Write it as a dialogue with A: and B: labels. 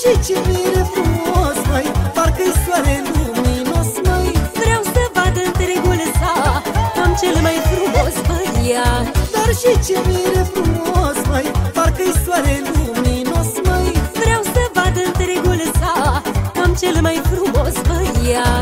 A: și ce mire frumos, măi Parcă-i soare luminos, măi.
B: Vreau să vad întregul sat Am cel mai frumos băiat
A: Dar și ce mire frumos, măi Parcă-i soare luminos, măi.
B: Vreau să vad întregul sat Am cel mai frumos băiat